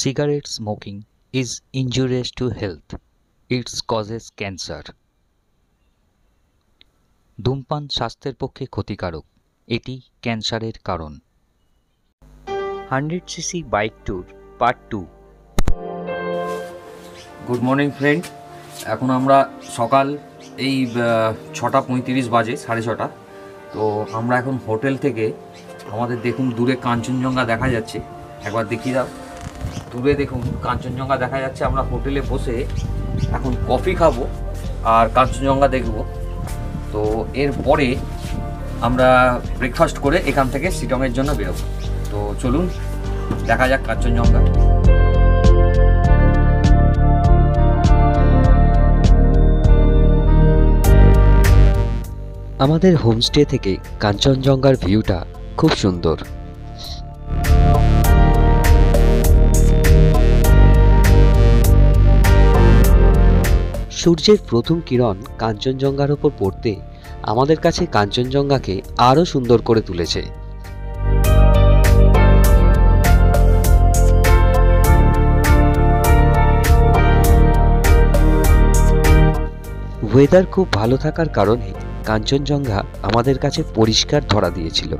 Cigarette smoking is injurious to health. It causes cancer. ধূমপান স্বাস্থ্যের পক্ষে ক্ষতিকারক। এটি ক্যান্সারের কারণ। Hundred CC bike tour part two. Good morning friend. এখন আমরা সকাল এই ছটা পঁয়ত্রিশ বাজে সাড়ে ছটা। তো আমরা এখন হোটেল থেকে আমাদের দেখুন দূরে কাঞ্চনজঙ্ঘা দেখা যাচ্ছে। একবার দেখিয়ে দাও। দূরে দেখুন, কাঞ্চনজঙ্ঘা দেখা যাচ্ছে। আমরা হোটেলে বসে এখন কফি খাব আর কাঞ্চনজঙ্ঘা দেখব। তো এরপরে আমরা ব্রেকফাস্ট করে এখান থেকে শিটংয়ের জন্য বেরোবো। তো চলুন, দেখা যাক কাঞ্চনজঙ্ঘা। আমাদের হোমস্টে থেকে কাঞ্চনজঙ্ঘার ভিউটা খুব সুন্দর। সূর্যের প্রথম কিরণ কাঞ্চনজঙ্ঘার ওপর পড়তে আমাদের কাছে কাঞ্চনজঙ্ঘাকে আরও সুন্দর করে তুলেছে। ওয়েদার খুব ভালো থাকার কারণে কাঞ্চনজঙ্ঘা আমাদের কাছে পরিষ্কার ধরা দিয়েছিল।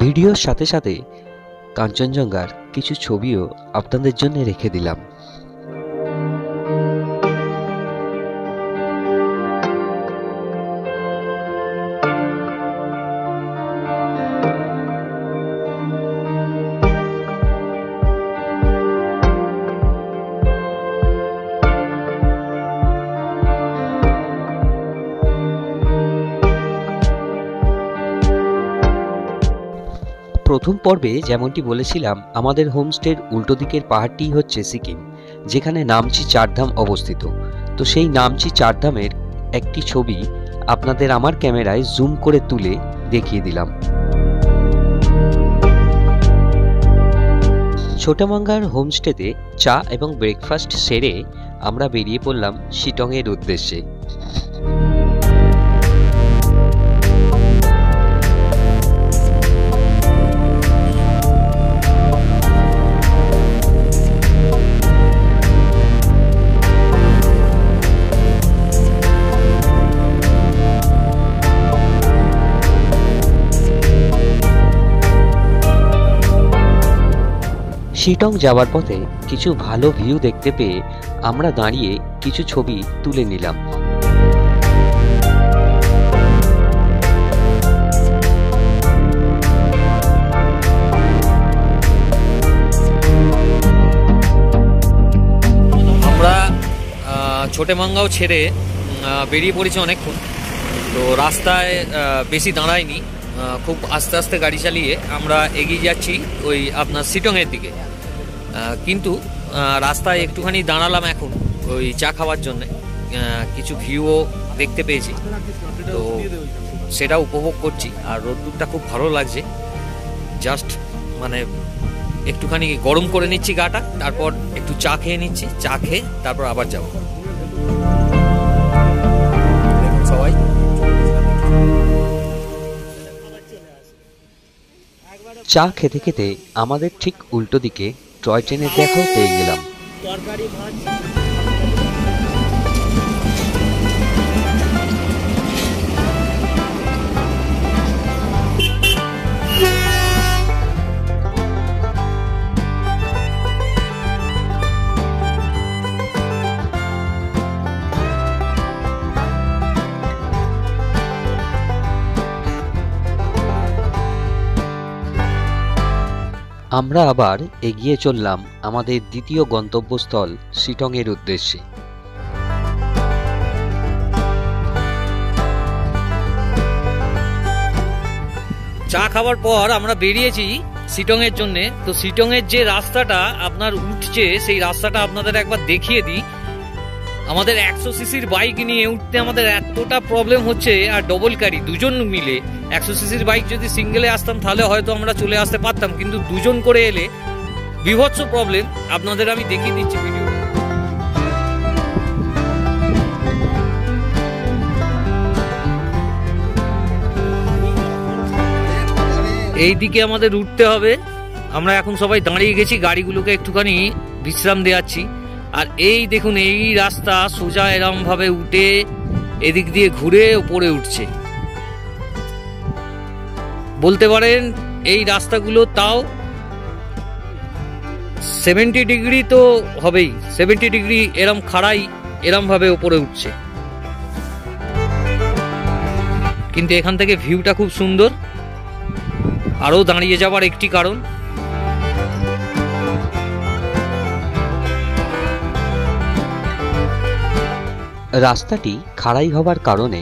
ভিডিওর সাথে সাথে কাঞ্চনজঙ্ঘার কিছু ছবিও আপনাদের জন্য রেখে দিলাম। প্রথম পর্বে যেমনটি বলেছিলাম, আমাদের হোমস্টের উল্টো দিকের পাহাড়টি হচ্ছে সিকিম, যেখানে নামচি চারধাম অবস্থিত। তো সেই নামচি চারধামের একটি ছবি আপনাদের আমার ক্যামেরায় জুম করে তুলে দেখিয়ে দিলাম। ছোটামাঙ্গার হোমস্টেতে চা এবং ব্রেকফাস্ট সেরে আমরা বেরিয়ে পড়লাম শিটংয়ের উদ্দেশ্যে। শিটং যাওয়ার পথে কিছু ভালো ভিউ দেখতে পেয়ে আমরা দাঁড়িয়ে কিছু ছবি তুলে নিলাম। আমরা ছোটে মাঙ্গাও ছেড়ে বেরিয়ে পড়েছি অনেকক্ষণ। তো রাস্তায় বেশি দাঁড়ায়নি খুব আস্তে আস্তে গাড়ি চালিয়ে আমরা এগিয়ে যাচ্ছি ওই আপনার সিটংয়ের দিকে। কিন্তু রাস্তায় একটুখানি দাঁড়ালাম এখন ওই চা খাওয়ার জন্যে। কিছু ভিউও দেখতে পেয়েছি। তো সেটা উপভোগ করছি। আর রোদ্দুরটা খুব ভালো লাগছে। জাস্ট মানে একটুখানি গরম করে নিচ্ছি গাটা, তারপর একটু চা খেয়ে নিচ্ছি। চা খেয়ে তারপর আবার যাব। চা খেতে খেতে আমাদের ঠিক উল্টো দিকে টয় ট্রেনের দেখাও পেয়ে গেলাম। আমরা আবার এগিয়ে চললাম আমাদের দ্বিতীয় গন্তব্যস্থল শিটংয়ের উদ্দেশ্যে। চা খাওয়ার পর আমরা বেরিয়েছি সিটংয়ের জন্য। তো সিটংয়ের যে রাস্তাটা আপনার উঠছে, সেই রাস্তাটা আপনাদের একবার দেখিয়ে দিই। আমাদের একশো সিসির বাইক নিয়ে উঠতে আমাদের এতটা প্রবলেম হচ্ছে আর ডবল গাড়ি দুজন মিলে। একশো সিসির বাইক যদি সিঙ্গেলে আসতাম, তাহলে হয়তো আমরা চলে আসতে পারতাম। কিন্তু দুজন করে এলে বিভৎস প্রবলেম আপনাদের আমি দেখিয়ে দিচ্ছি ভিডিও এই দিকে আমাদের উঠতে হবে। আমরা এখন সবাই দাঁড়িয়ে গেছি, গাড়িগুলোকে একটুখানি বিশ্রাম দেওয়াচ্ছি। আর এই দেখুন, এই রাস্তা সোজা এরম ভাবে উঠে এদিক দিয়ে ঘুরে ওপরে উঠছে। বলতে পারেন, এই রাস্তাগুলো তাও সেভেন্টি ডিগ্রি তো হবেই। সেভেন্টি ডিগ্রি এরম খাড়াই এরম ভাবে ওপরে উঠছে। কিন্তু এখান থেকে ভিউটা খুব সুন্দর। আরও দাঁড়িয়ে যাবার একটি কারণ। রাস্তাটি খাড়াই হবার কারণে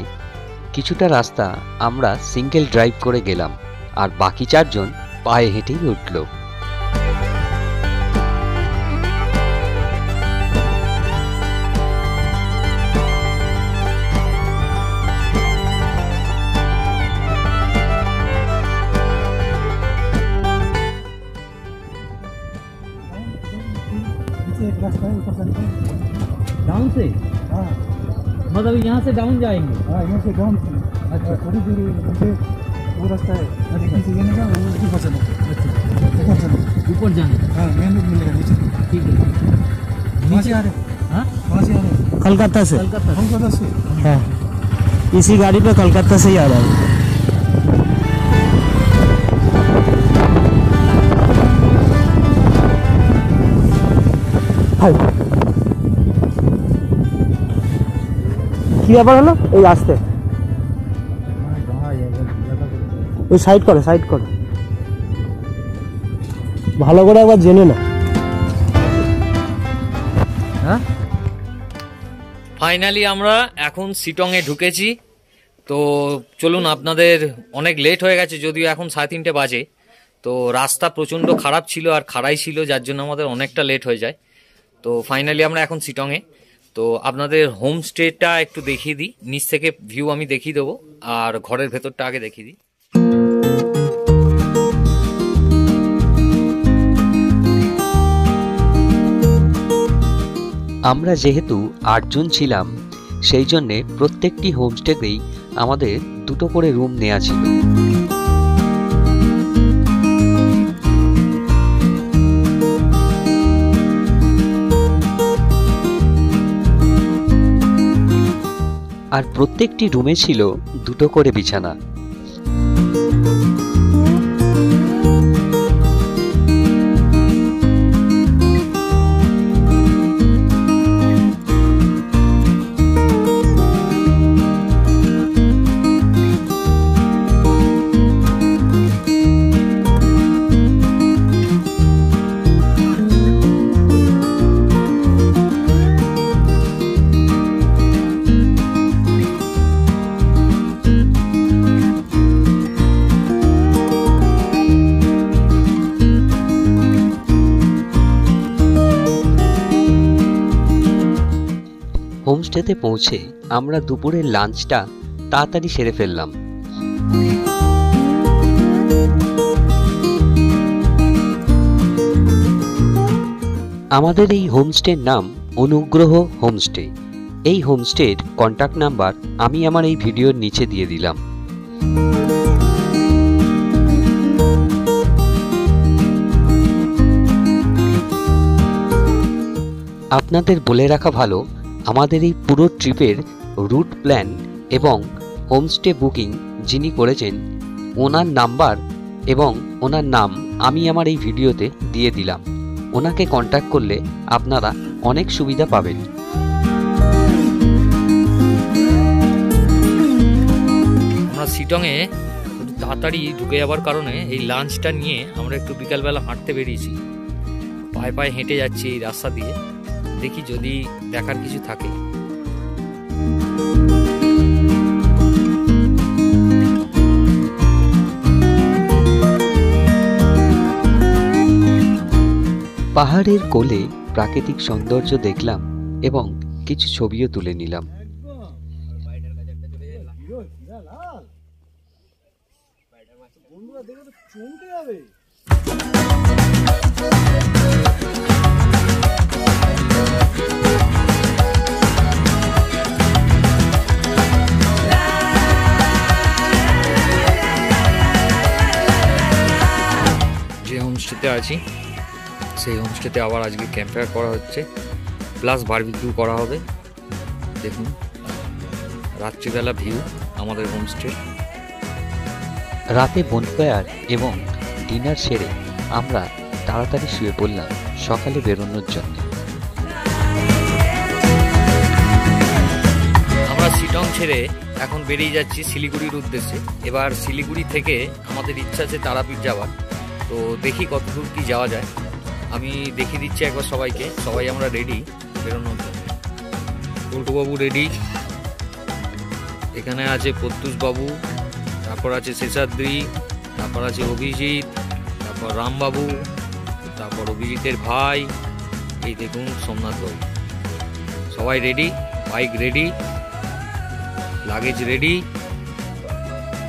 কিছুটা রাস্তা আমরা সিঙ্গেল ড্রাইভ করে গেলাম আর বাকি চারজন পায়ে হেঁটেই উঠল नीचे एक रास्ता है ऊपर चलते हैं डाउन से हाँ मतलब यहाँ से डाउन जाएँगे। हाँ यहाँ से गाँव से। अच्छा। थोड़ी दूर नीचे वो रास्ता है। लेकिन से जाने का वो ऊपर चलो। ऊपर चलो ऊपर जाने हाँ। मेन रोड मिलेगा नीचे। ठीक है। वहाँ से आ रहे हाँ? वहाँ से आ रहे कलकत्ता से। कलकत्ता से। हाँ। इसी गाड़ी पे कलकत्ता से ही आ रहा है। হাই। কি ব্যাপার হলো? এই আসতে। ওই সাইড করে সাইড করে। ভালো করে একবার জেনে না। ফাইনালি আমরা এখন সিটংয়ে ঢুকেছি। তো চলুন, আপনাদের অনেক লেট হয়ে গেছে, যদিও এখন সাড়ে তিনটে বাজে। তো রাস্তা প্রচণ্ড খারাপ ছিল আর খাড়াই ছিল, যার জন্য আমাদের অনেকটা লেট হয়ে যায়। তো ফাইনালি আমরা এখন সিটংয়ে তো আপনাদের হোমস্টেটা একটু দেখিয়ে দিই। নিচ থেকে ভিউ আমি দেখিয়ে দেবো, আর ঘরের ভেতরটা আগে দেখিয়ে দিই। আমরা যেহেতু আটজন ছিলাম, সেই জন্যে প্রত্যেকটি হোমস্টেতেই আমাদের দুটো করে রুম নেওয়া ছিল। আর প্রত্যেকটি রুমে ছিল দুটো করে বিছানা। হোমস্টেতে পৌঁছে আমরা দুপুরের লাঞ্চটা তাড়াতাড়ি সেরে ফেললাম। আমাদের এই হোমস্টের নাম অনুগ্রহ হোমস্টে। এই হোমস্টের কন্ট্যাক্ট নাম্বার আমি আমার এই ভিডিওর নিচে দিয়ে দিলাম। আপনাদের বলে রাখা ভালো আমাদের এই পুরো ট্রিপের রুট প্ল্যান এবং হোমস্টে বুকিং যিনি করেছেন, ওনার নাম্বার এবং ওনার নাম আমি আমার এই ভিডিওতে দিয়ে দিলাম। ওনাকে কন্ট্যাক্ট করলে আপনারা অনেক সুবিধা পাবেন। আমরা সিটংয়ে তাড়াতাড়ি ঢুকে যাওয়ার কারণে এই লাঞ্চটা নিয়ে আমরা একটু বিকালবেলা হাঁটতে বেরিয়েছি। পায়ে পায়ে হেঁটে যাচ্ছি এই রাস্তা দিয়ে। দেখি যদি দেখার কিছু থাকে পাহাড়ের কোলে প্রাকৃতিক সৌন্দর্য দেখলাম এবং কিছু ছবিও তুলে নিলাম Thank you. হোমস্টেতে আছি। সেই হোমস্টেতে আবার আজকে ক্যাম্পফায়ার করা হচ্ছে। প্লাস বারবিকিউ করা হবে। দেখুন রাত্রিবেলা ভিউ আমাদের হোমস্টে রাতে বনফায়ার এবং ডিনার সেরে আমরা তাড়াতাড়ি শুয়ে পড়লাম সকালে বেরোনোর জন্য। আমরা শিটং ছেড়ে এখন বেরিয়ে যাচ্ছি শিলিগুড়ির উদ্দেশ্যে। এবার শিলিগুড়ি থেকে আমাদের ইচ্ছা আছে তারাপীঠ যাওয়ার। তো দেখি কত দূর কি যাওয়া যায়। আমি দেখিয়ে দিচ্ছি একবার সবাইকে। সবাই আমরা রেডি বেরোনোর জন্য। উল্টুবাবু রেডি এখানে আছে বাবু তারপর আছে শেষাদ্রি, তারপর আছে অভিজিৎ, তারপর রামবাবু, তারপর অভিজিতের ভাই। এই দেখুন সোমনাথ বাবু। সবাই ready bike ready luggage ready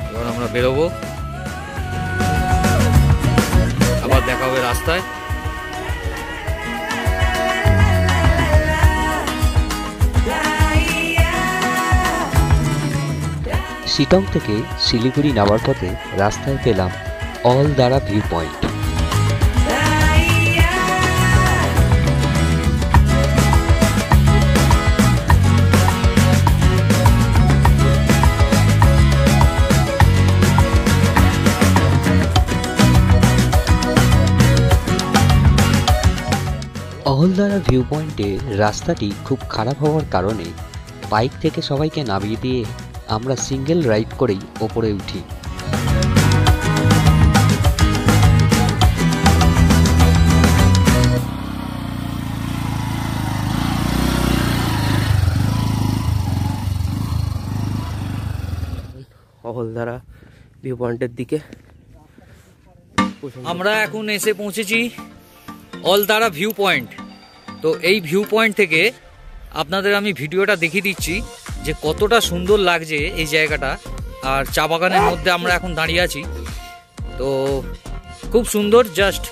এবার আমরা বেরোবো। দেখা হবে রাস্তায়। শিটং থেকে শিলিগুড়ি নামার পথে রাস্তায় পেলাম অল দ্বারা ভিউ পয়েন্ট অহলদারা ভিউ পয়েন্টে রাস্তাটি খুব খারাপ হওয়ার কারণে বাইক থেকে সবাইকে নামিয়ে দিয়ে আমরা সিঙ্গেল রাইড করেই ওপরে উঠি। অহলধারা ভিউ পয়েন্টের দিকে। আমরা এখন এসে পৌঁছেছি অলদারা ভিউ পয়েন্ট তো এই ভিউ পয়েন্ট থেকে আপনাদের আমি ভিডিওটা দেখিয়ে দিচ্ছি যে কতটা সুন্দর লাগছে এই জায়গাটা আর চা বাগানের মধ্যে আমরা এখন দাঁড়িয়ে আছি। তো খুব সুন্দর জাস্ট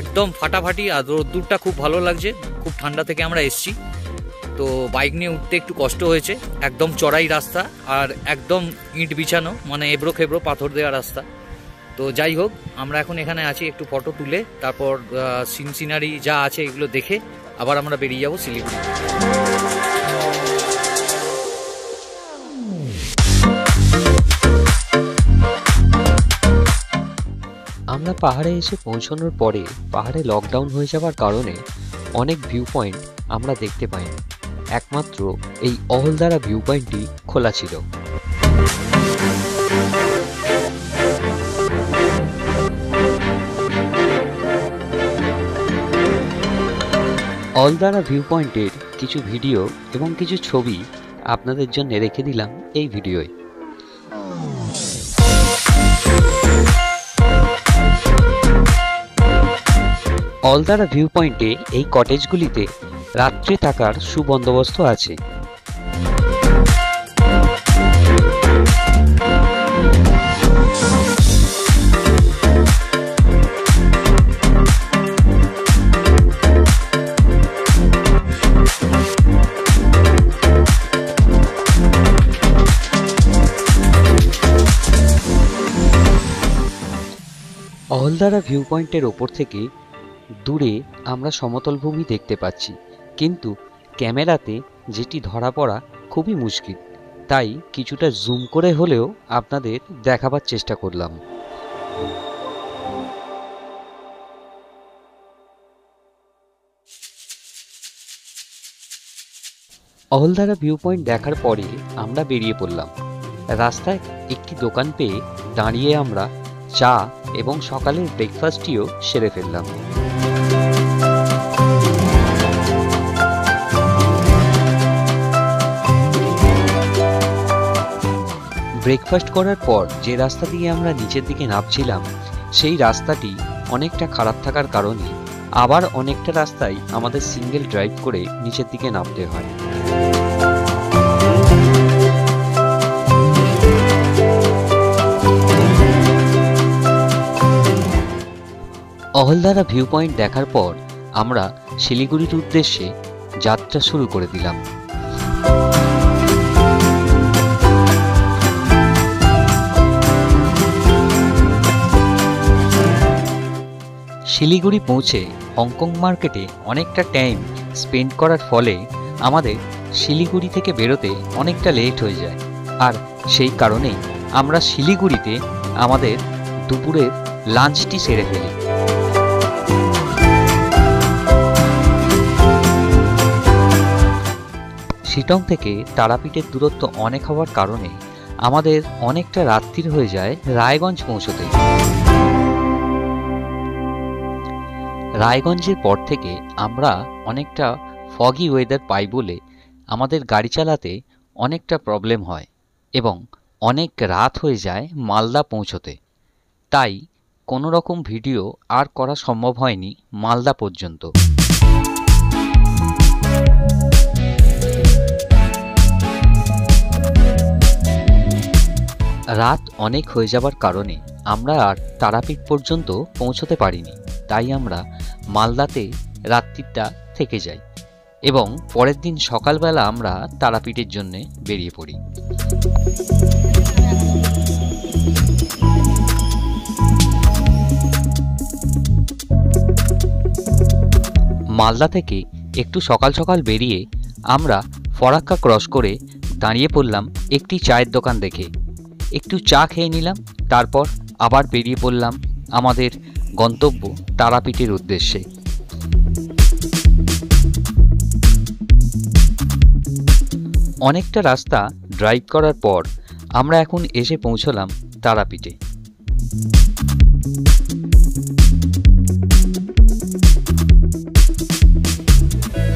একদম ফাটাফাটি আর রোদ্দুরটা খুব ভালো লাগছে। খুব ঠান্ডা থেকে আমরা এসছি। তো বাইক নিয়ে উঠতে একটু কষ্ট হয়েছে। একদম চড়াই রাস্তা আর একদম ইট বিছানো মানে এবড়ো খেবড়ো পাথর দেওয়া রাস্তা। তো যাই হোক, আমরা এখন এখানে আছি একটু ফটো তুলে, তারপর সিন সিনারি যা আছে এগুলো দেখে আবার আমরা বেরিয়ে যাব শিলিগুড়ি আমরা পাহাড়ে এসে পৌঁছানোর পরে পাহাড়ে লকডাউন হয়ে যাওয়ার কারণে অনেক ভিউ পয়েন্ট আমরা দেখতে পাইনি। একমাত্র এই অহলদারা ভিউ পয়েন্টটি খোলা ছিল। অলদারা ভিউ পয়েন্টের কিছু ভিডিও এবং কিছু ছবি আপনাদের জন্য রেখে দিলাম এই ভিডিওয় অলদারা ভিউ পয়েন্টে এই কটেজগুলিতে রাত্রে থাকার সুবন্দোবস্ত আছে। অহলদারা ভিউ পয়েন্টের ওপর থেকে দূরে আমরা সমতল ভূমি দেখতে পাচ্ছি। কিন্তু ক্যামেরাতে যেটি ধরা পড়া খুবই মুশকিল। তাই কিছুটা জুম করে হলেও আপনাদের দেখাবার চেষ্টা করলাম। অহলদারা ভিউ পয়েন্ট দেখার পরে আমরা বেরিয়ে পড়লাম। রাস্তায় একটি দোকান পেয়ে দাঁড়িয়ে আমরা চা এবং সকালের ব্রেকফাস্টটিও সেরে ফেললাম। ব্রেকফাস্ট করার পর যে রাস্তা দিয়ে আমরা নিচের দিকে নামছিলাম, সেই রাস্তাটি অনেকটা খারাপ থাকার কারণে আবার অনেকটা রাস্তায় আমাদের সিঙ্গেল ড্রাইভ করে নিচের দিকে নামতে হয়। অহলদারা ভিউ পয়েন্ট দেখার পর আমরা শিলিগুড়ির উদ্দেশ্যে যাত্রা শুরু করে দিলাম। শিলিগুড়ি পৌঁছে হংকং মার্কেটে অনেকটা টাইম স্পেন্ড করার ফলে আমাদের শিলিগুড়ি থেকে বেরোতে অনেকটা লেট হয়ে যায়। আর সেই কারণেই আমরা শিলিগুড়িতে আমাদের দুপুরের লাঞ্চটি সেরে ফেলি। শিটং থেকে তারাপীঠের দূরত্ব অনেক হওয়ার কারণে আমাদের অনেকটা রাত্রির হয়ে যায় রায়গঞ্জ পৌঁছতে রায়গঞ্জের পর থেকে আমরা অনেকটা ফগি ওয়েদার পাই বলে আমাদের গাড়ি চালাতে অনেকটা প্রবলেম হয় এবং অনেক রাত হয়ে যায় মালদা পৌঁছতে। তাই কোনো রকম ভিডিও আর করা সম্ভব হয়নি মালদা পর্যন্ত। রাত অনেক হয়ে যাবার কারণে আমরা আর তারাপীঠ পর্যন্ত পৌঁছতে পারিনি। তাই আমরা মালদাতে রাত্রিটা থেকে যাই এবং পরের দিন সকালবেলা আমরা তারাপীঠের জন্য বেরিয়ে পড়ি। মালদা থেকে একটু সকাল সকাল বেরিয়ে আমরা ফরাক্কা ক্রস করে দাঁড়িয়ে পড়লাম একটি চায়ের দোকান দেখে। একটু চা খেয়ে নিলাম, তারপর আবার বেরিয়ে পড়লাম আমাদের গন্তব্য তারাপীঠের উদ্দেশ্যে। অনেকটা রাস্তা ড্রাইভ করার পর আমরা এখন এসে পৌঁছলাম তারাপীঠে।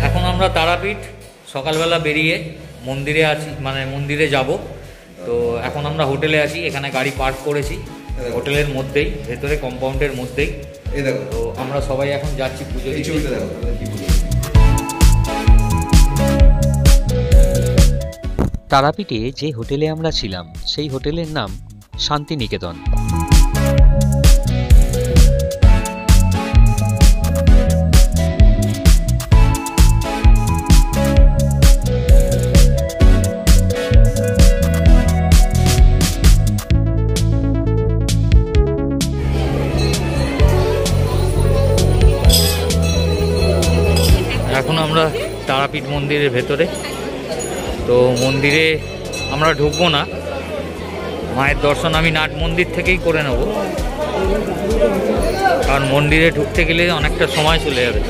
এখন আমরা তারাপীঠ সকালবেলা বেরিয়ে মন্দিরে আছি মানে মন্দিরে যাব। তো এখন আমরা হোটেলে আছি এখানে গাড়ি পার্ক করেছি হোটেলের মধ্যেই ভেতরে কম্পাউন্ডের মধ্যেই। তো আমরা সবাই এখন যাচ্ছি পুজো। তারাপীঠে যে হোটেলে আমরা ছিলাম সেই হোটেলের নাম শান্তিনিকেতন। তারাপীঠ মন্দিরের ভেতরে। তো মন্দিরে আমরা ঢুকবো না। মায়ের দর্শন আমি নাট মন্দির থেকেই করে নেব। কারণ মন্দিরে ঢুকতে গেলে অনেকটা সময় চলে যাবে।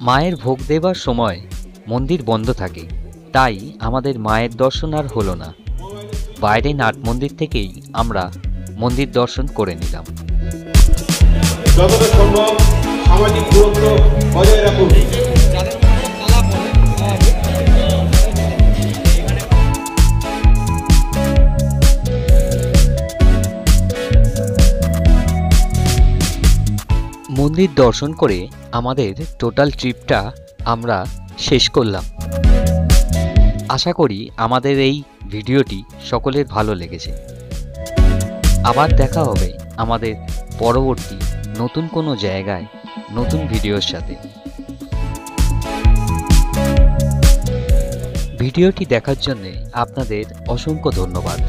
মায়ের ভোগ দেবার সময় মন্দির বন্ধ থাকে। তাই আমাদের মায়ের দর্শন আর হলো না। বাইরে নাট মন্দির থেকেই আমরা মন্দির দর্শন করে নিলাম। যতটা সম্ভব সামাজিক দূরত্ব বজায় রাখুন। মন্দির দর্শন করে আমাদের টোটাল ট্রিপটা আমরা শেষ করলাম। আশা করি আমাদের এই ভিডিওটি সকলের ভালো লেগেছে। আবার দেখা হবে আমাদের পরবর্তী নতুন কোনো জায়গায় নতুন ভিডিওর সাথে। ভিডিওটি দেখার জন্যে আপনাদের অসংখ্য ধন্যবাদ।